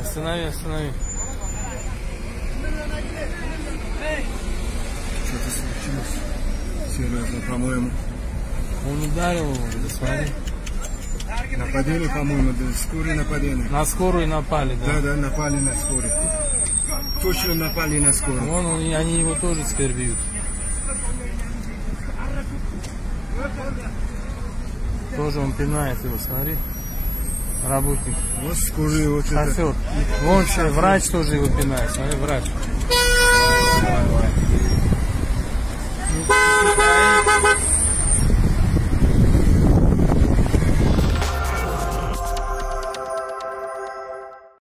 Останови, останови. Что-то случилось. Серьезно, по-моему. Он ударил его, да смотри. Нападение, по-моему, да, скорое нападение. На скорую напали, да. Да, да, напали на скорую. Точно напали на скорую. Вон он, они его тоже теперь бьют. Тоже он пинает его, смотри. Работник. Вот скорую вот это. Шофер. Вон еще врач тоже его пинает. Смотри, врач.